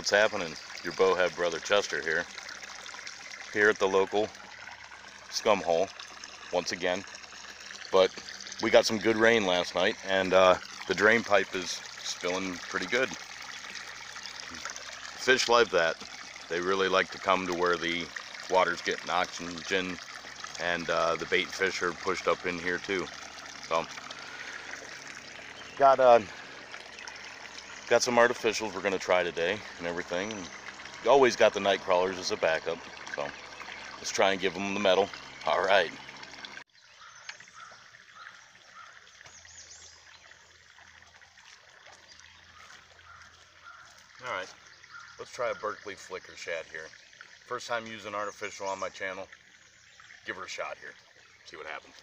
what's happening? Your bowhead brother Chester here. Here at the local scum hole, once again. But we got some good rain last night, and uh, the drain pipe is spilling pretty good. Fish like that. They really like to come to where the water's getting oxygen, and uh, the bait fish are pushed up in here too. So, got uh, got some artificials we're gonna try today and everything. You always got the night crawlers as a backup, so let's try and give them the metal. All right. All right, let's try a Berkley flicker shad here. First time using artificial on my channel. Give her a shot here. See what happens.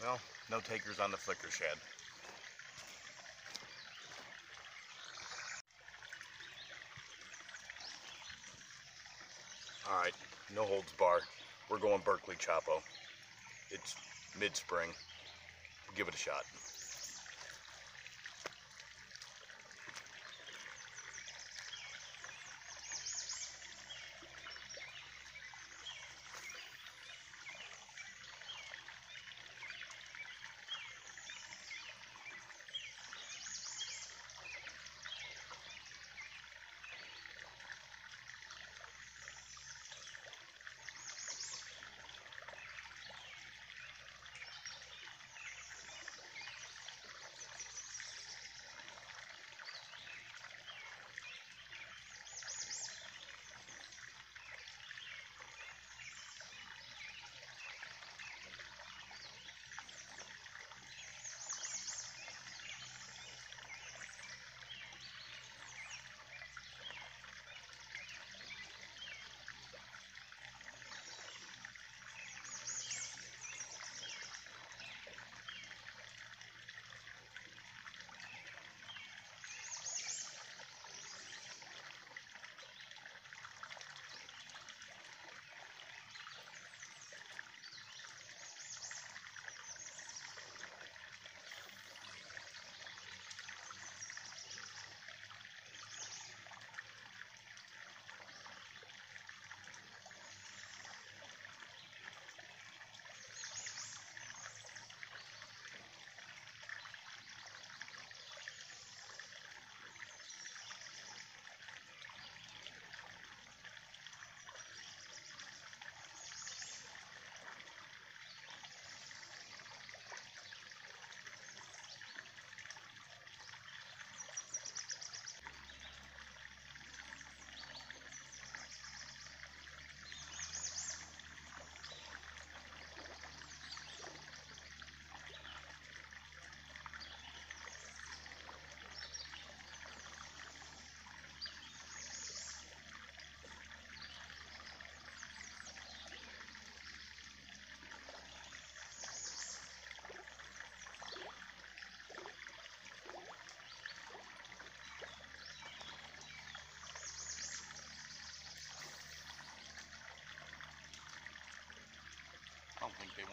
Well, no takers on the flicker shad. Alright, no holds bar. We're going Berkley Choppo. It's mid-spring. Give it a shot.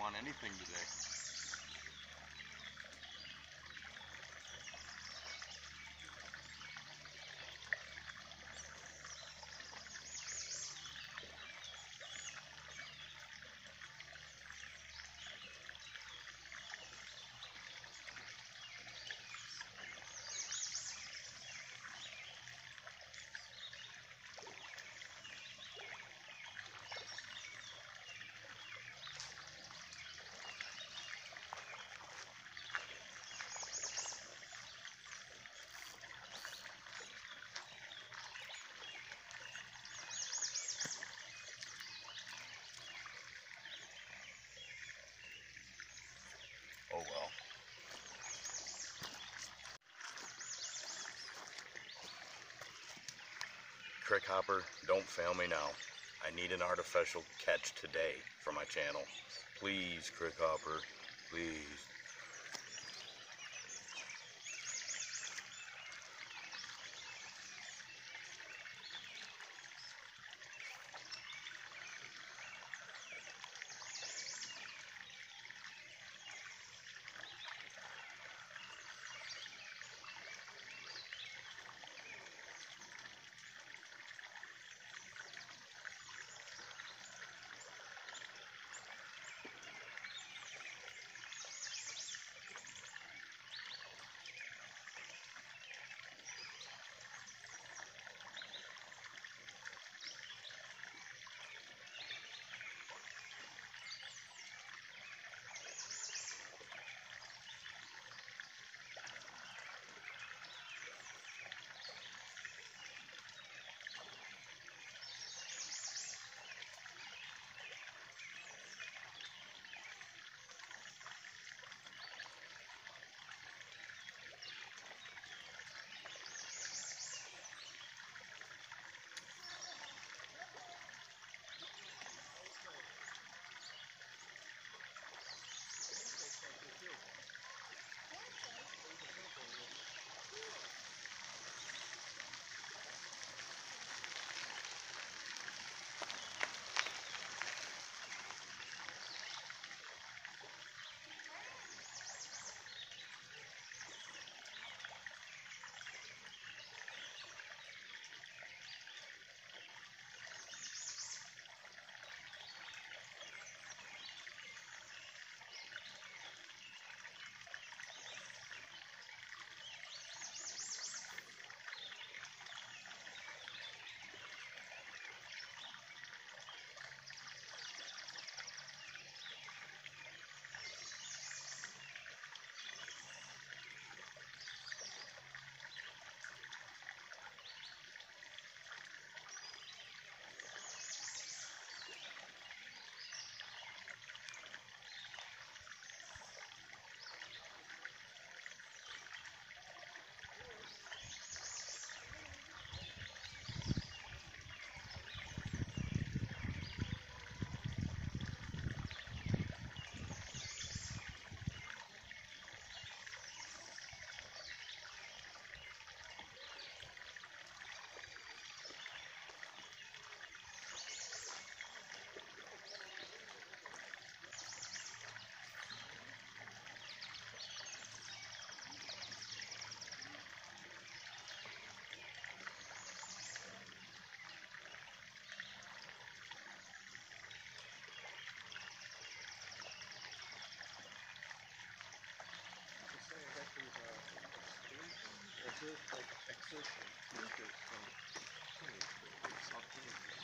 On anything today. Oh well. Crick Hopper, don't fail me now. I need an artificial catch today for my channel. Please, Crick Hopper, please. Sırf, sırf, sırf, sırf, sırf, sırf, sırf,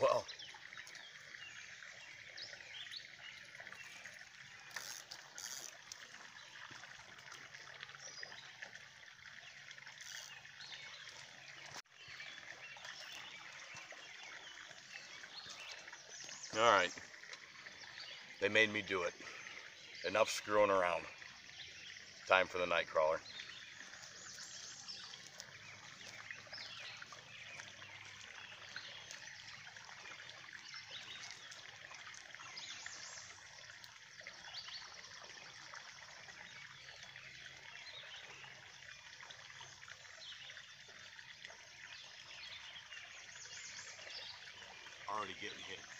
well. All right. They made me do it. Enough screwing around. Time for the night crawler. Already getting hit.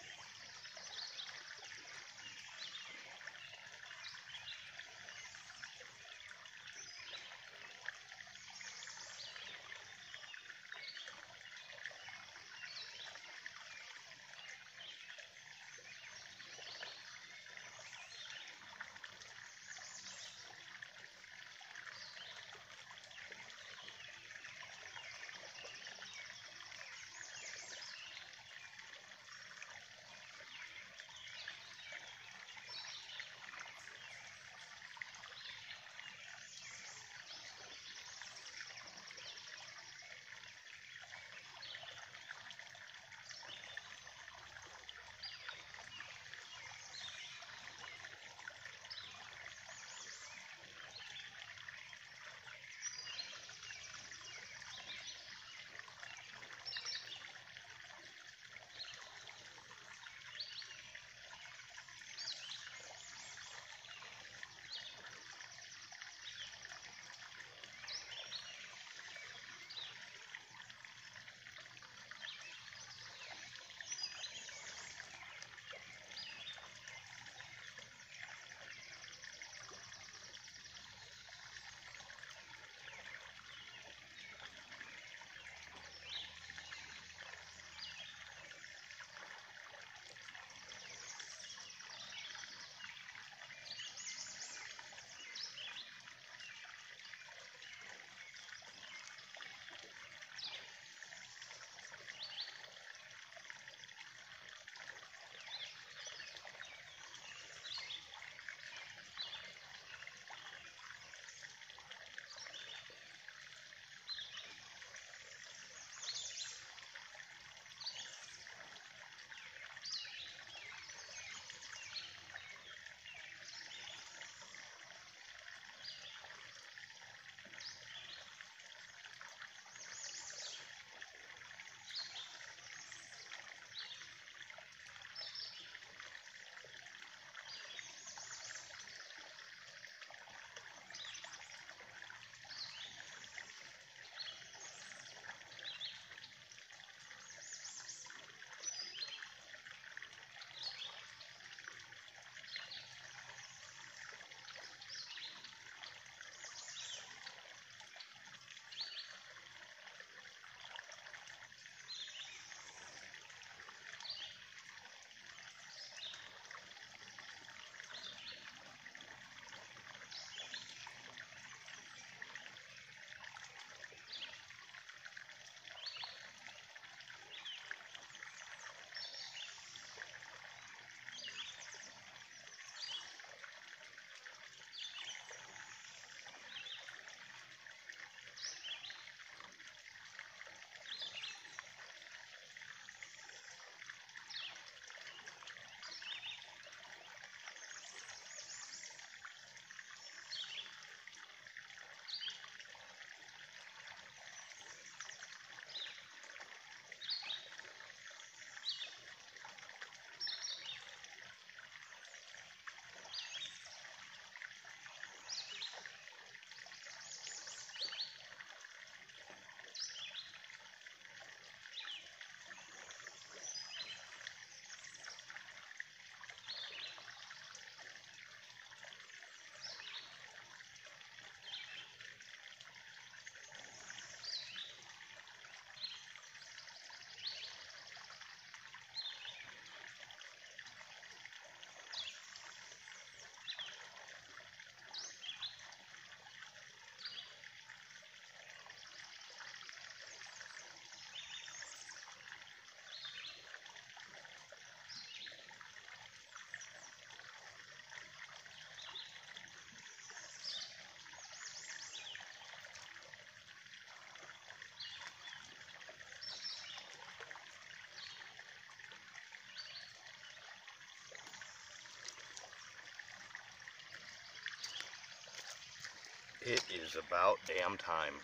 It is about damn time.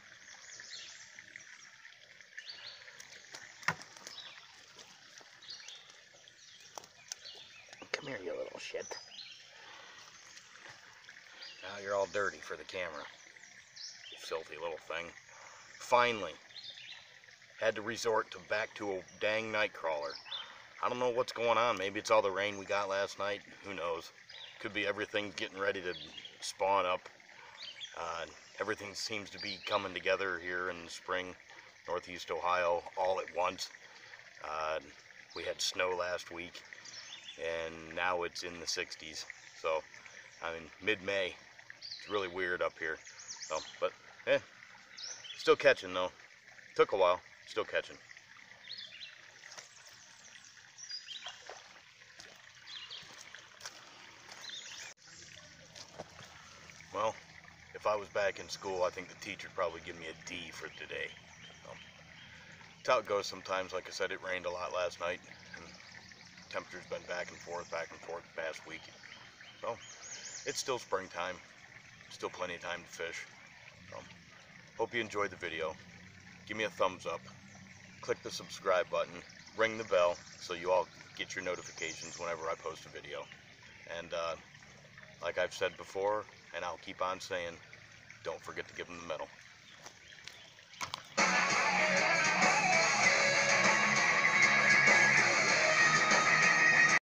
Come here, you little shit. Now you're all dirty for the camera. You filthy little thing. Finally, had to resort to back to a dang night crawler. I don't know what's going on. Maybe it's all the rain we got last night. Who knows? Could be everything getting ready to spawn up. Uh, everything seems to be coming together here in the spring, northeast Ohio, all at once. Uh, we had snow last week, and now it's in the 60s. So, I mean, mid-May. It's really weird up here. So, but, eh, still catching though. Took a while, still catching. Well, if I was back in school, I think the teacher would probably give me a D for today. Um, that's how it goes sometimes. Like I said, it rained a lot last night, and temperature's been back and forth, back and forth the past week. So, it's still springtime. Still plenty of time to fish. So, hope you enjoyed the video. Give me a thumbs up. Click the subscribe button. Ring the bell so you all get your notifications whenever I post a video. And uh, like I've said before, and I'll keep on saying, don't forget to give them the metal.